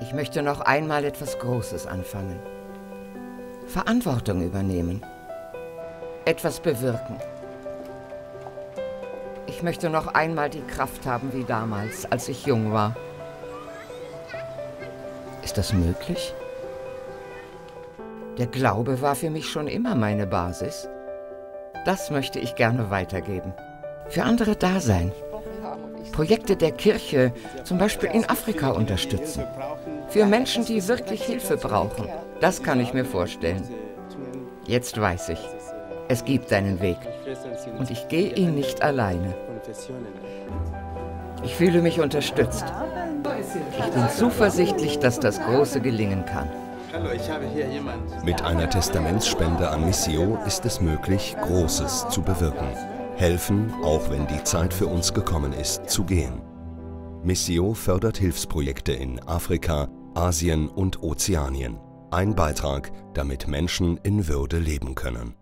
Ich möchte noch einmal etwas Großes anfangen. Verantwortung übernehmen. Etwas bewirken. Ich möchte noch einmal die Kraft haben wie damals, als ich jung war. Ist das möglich? Der Glaube war für mich schon immer meine Basis. Das möchte ich gerne weitergeben. Für andere da sein. Projekte der Kirche, zum Beispiel in Afrika, unterstützen. Für Menschen, die wirklich Hilfe brauchen. Das kann ich mir vorstellen. Jetzt weiß ich, es gibt einen Weg. Und ich gehe ihn nicht alleine. Ich fühle mich unterstützt. Ich bin zuversichtlich, dass das Große gelingen kann. Mit einer Testamentsspende an Missio ist es möglich, Großes zu bewirken. Helfen, auch wenn die Zeit für uns gekommen ist, zu gehen. Missio fördert Hilfsprojekte in Afrika, Asien und Ozeanien. Ein Beitrag, damit Menschen in Würde leben können.